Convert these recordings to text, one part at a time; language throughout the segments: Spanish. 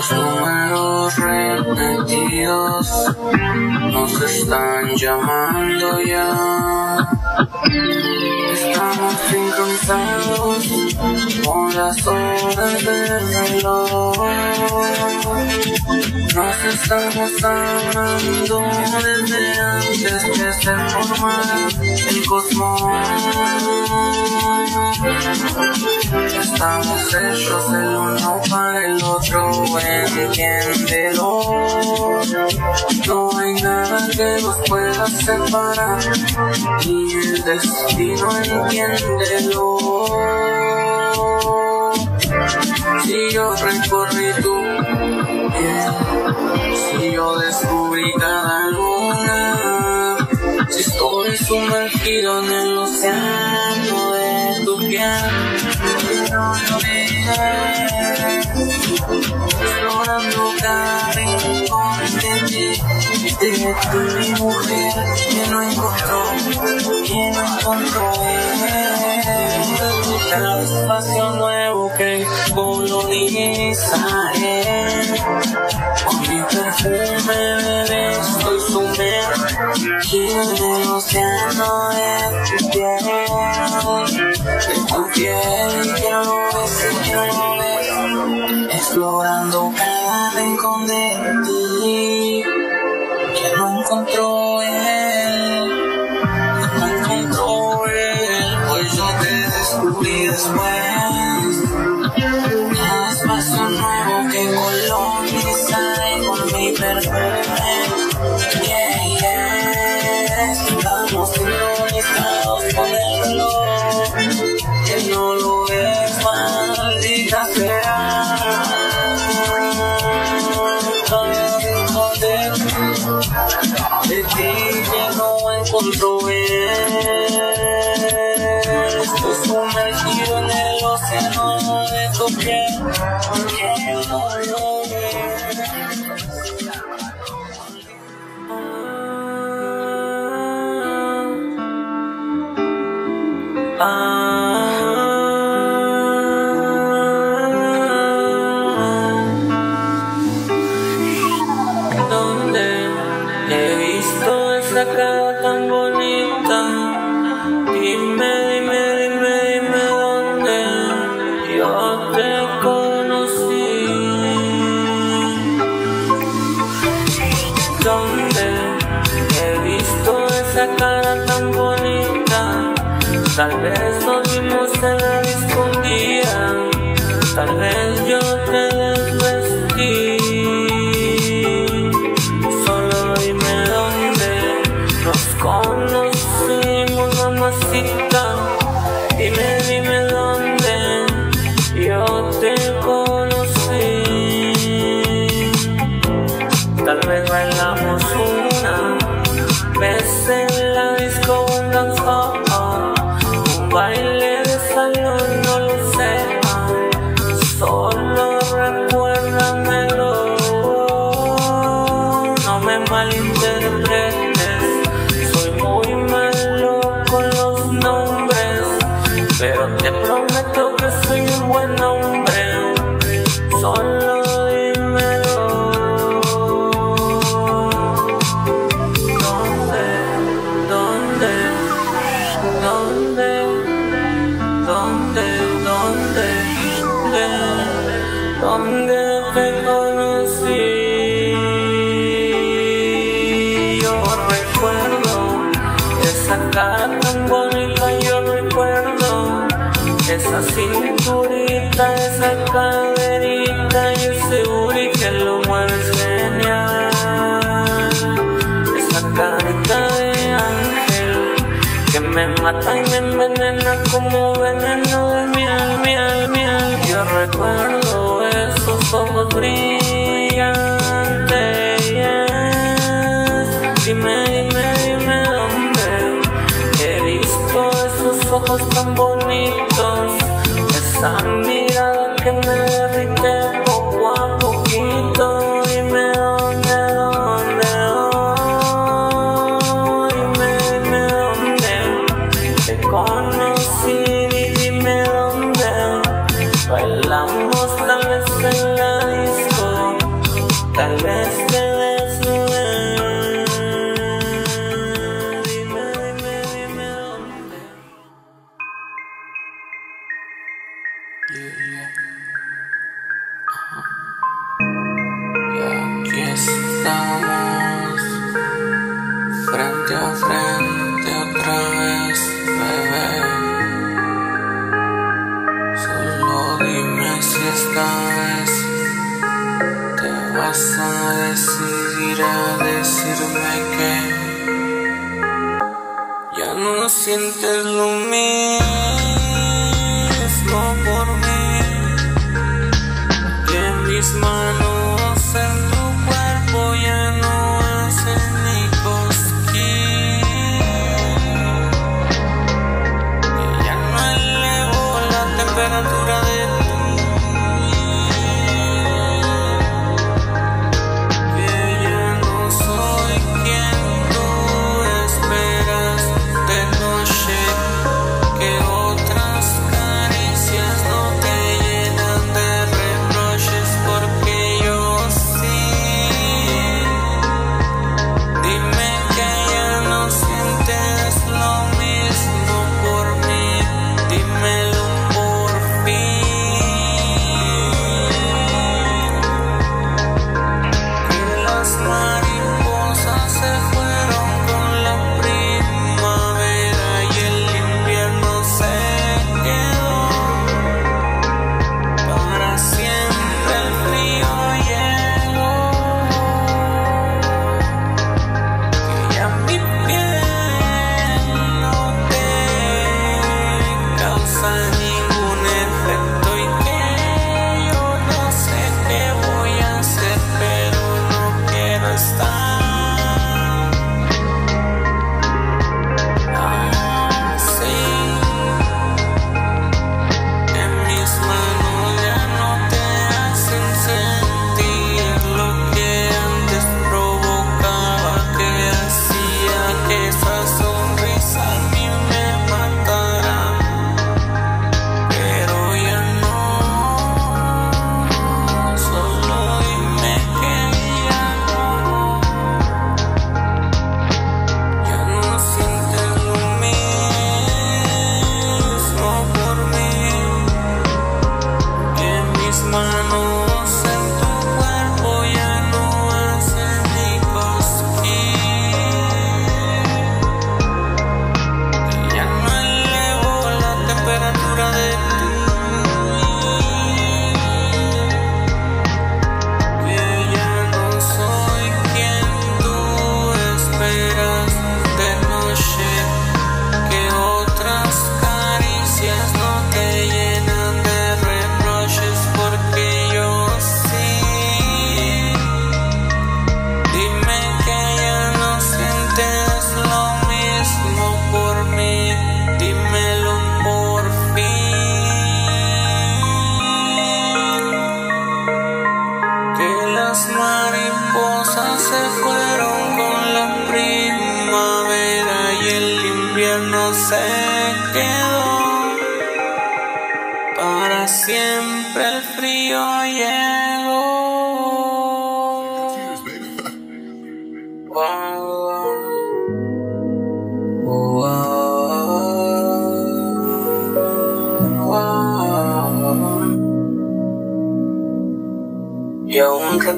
Los números repetidos nos están llamando ya. Estamos sincronizados con las horas del reloj. Nos estamos amando desde antes que se formara el cosmos. Estamos hechos el uno para el otro, entiéndelo. No hay nada que nos pueda separar, ni el destino entiéndelo. Si yo recorrí tu piel, si yo descubrí cada luna, si estoy sumergido en el océano de tu piel, tu mi mujer, que no encontró, que no encontró. Cada espacio nuevo que colonizaré Con mi perfume bebé estoy sumergido en el océano de tu piel De tu piel que no lo ves no lo Explorando cada rincón de no bonita? Dime, dime, dime, Donde te conocí, yo recuerdo esa carta tan bonita. Yo recuerdo esa cinturita, esa caderita, y es seguro que lo mueve señal. Esa carta de ángel que me mata y me envenena como veneno de miel, miel, miel. Yo recuerdo. por frente. Y aquí estamos, frente a frente otra vez, bebé. Solo dime si esta vez te vas a decidir a decirme que ya no sientes lo mío.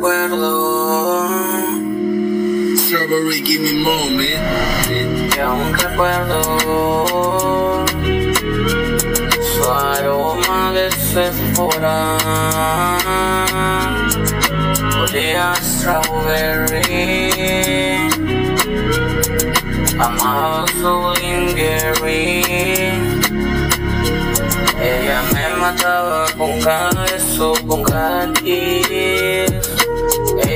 recuerdo. Strawberry, give me moment. Te un recuerdo. Su aroma de fefora. Olía strawberry. Amaba su lingerie. Ella me mataba con cada beso, con cada kiss.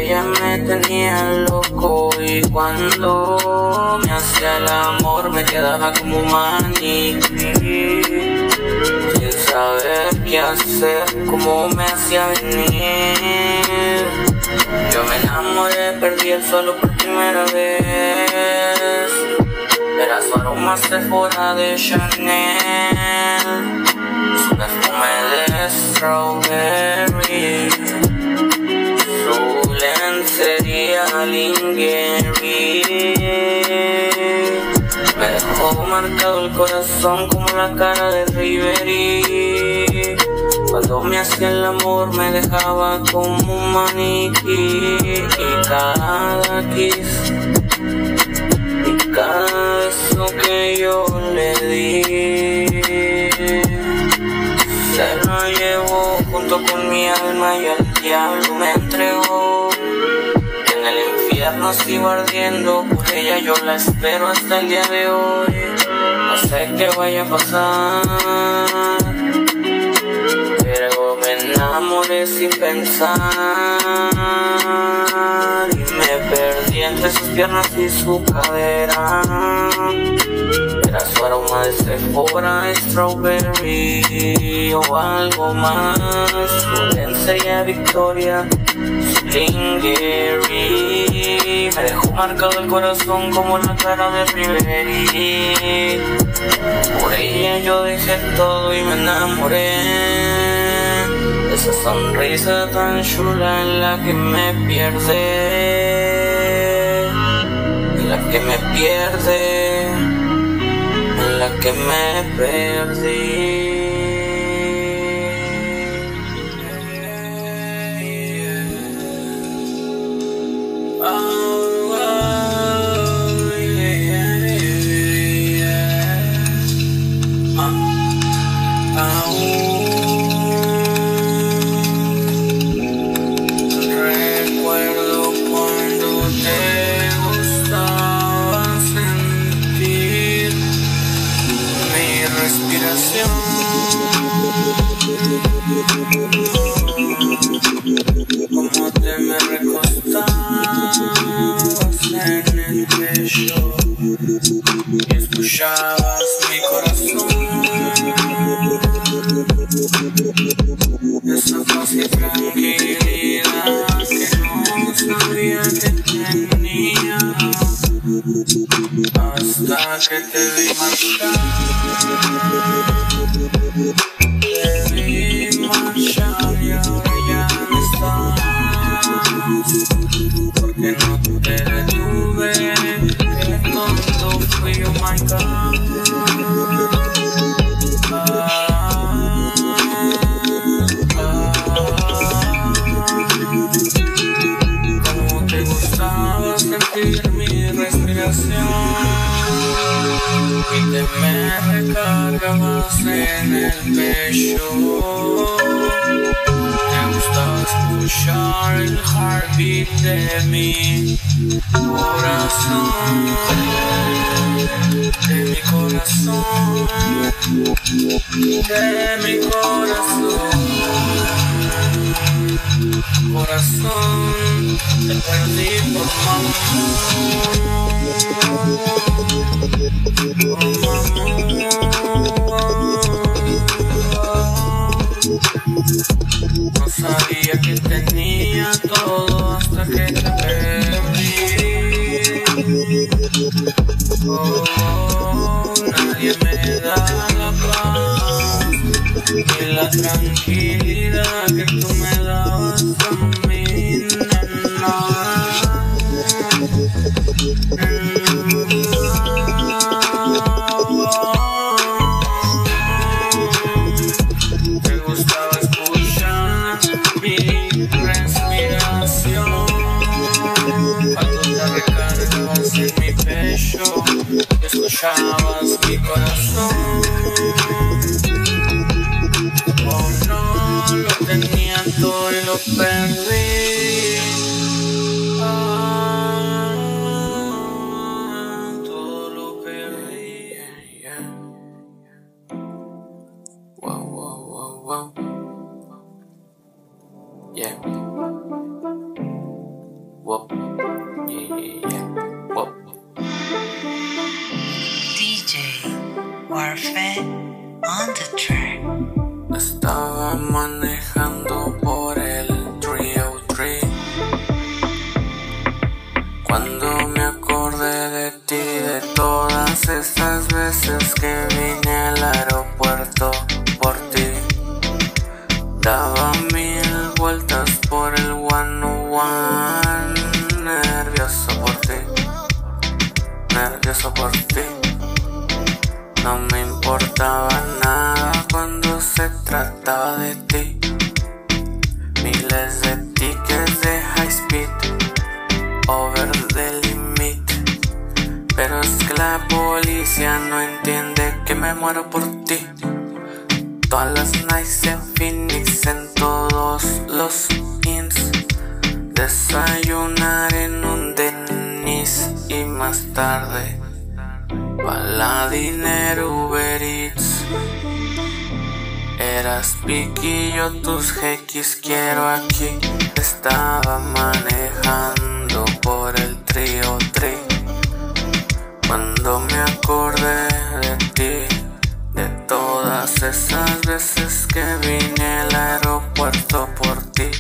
Ella me tenía loco y cuando me hacía el amor me quedaba como un maniquí. Sin saber qué hacer, cómo me hacía venir. Yo me enamoré, perdí el suelo por primera vez. Era su aroma fuera de Chanel, su perfume de strawberry, Lingeri. Me dejó marcado el corazón como la cara de Ribery. Cuando me hacía el amor me dejaba como un maniquí y cada kiss y cada beso que yo le di se lo llevó junto con mi alma y al diablo me entregó. Infierno sigo ardiendo, por ella yo la espero hasta el día de hoy. No sé qué vaya a pasar, pero me enamoré sin pensar y me perdí entre sus piernas y su cadera. Era su aroma de Sephora, strawberry o algo más. Su lencería Victoria, su Me dejó marcado el corazón como la cara de Ribery. Por ella yo dejé todo y me enamoré. Esa sonrisa tan chula en la que me pierde. En la que me pierde en la que me perdí. Porque no recargabas en el pecho. Escuchar el heartbeat de mi corazón, de mi corazón, de mi corazón corazón te perdí por mamón. No sabía que tenía todo hasta que te perdí. Oh, nadie me da la paz y la tranquilidad que tú me dabas a mí, nena. Escuchabas mi corazón. Oh no, lo tenía todo y lo perdí. Muero por ti. Todas las nights en Phoenix, en todos los inns. Desayunar en un Denis y más tarde. Para dinero Uber Eats Eras piquillo, tus jequis quiero aquí Estaba manejando por el trío tri Cuando me acordé todas esas veces que vine al aeropuerto por ti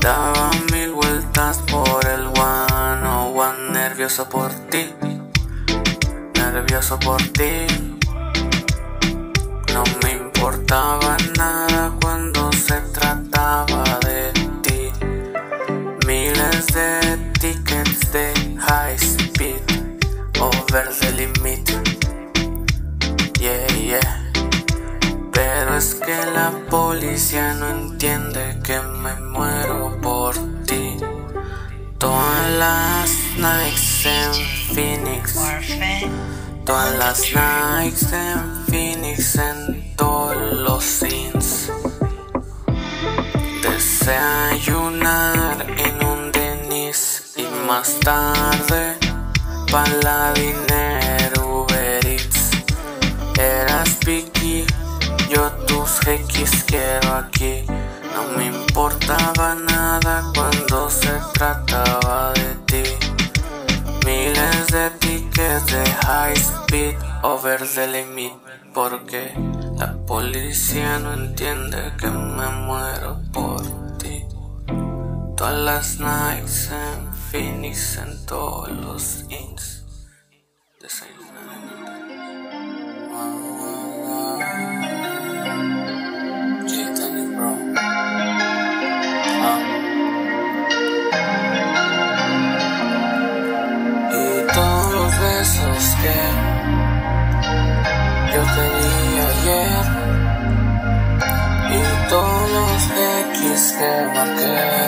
Daba mil vueltas por el one oh one nervioso por ti nervioso por ti. No me importaba nada cuando se trataba de ti. Miles de tickets de high speed over the limit. Que la policía no entiende que me muero por ti. Todas las nights en Phoenix. Todas las nights en Phoenix en todos los scenes. Desayunar en un Denis y más tarde para dinero Uber Eats. Eras piqui, yo tus jequis quiero aquí. No me importaba nada cuando se trataba de ti. Miles de tickets de high speed over the limit porque la policía no entiende que me muero por ti. Todas las nights en Phoenix en todos los inns. Besos que yo te di ayer. Y todos los X que marqué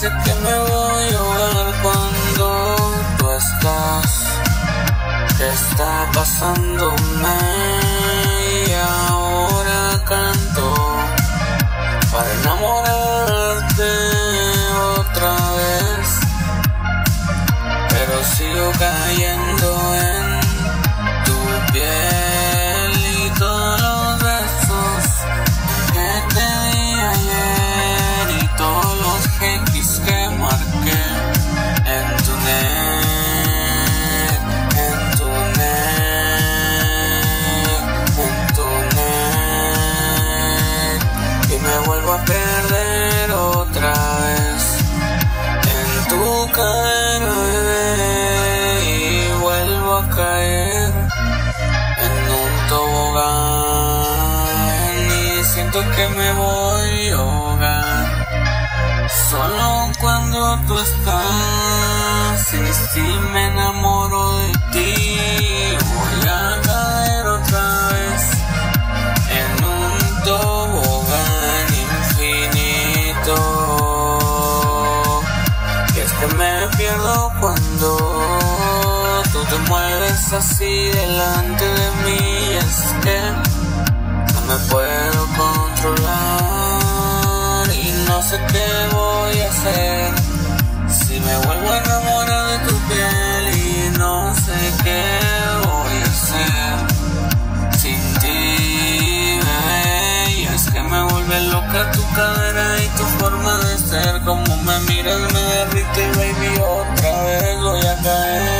Parece que me voy a ahogar cuando tú estás. ¿Qué está pasándome? Que me voy a ahogar solo cuando tú estás. Y si me enamoro de ti voy a caer otra vez en un tobogán infinito. Y es que me pierdo cuando tú te mueves así delante de mí. Es que no me puedo y no sé qué voy a hacer si me vuelvo a enamorar de tu piel y no sé qué voy a hacer sin ti, bebé. Y es que me vuelve loca tu cadera y tu forma de ser, como me miras me derrite, baby, otra vez voy a caer.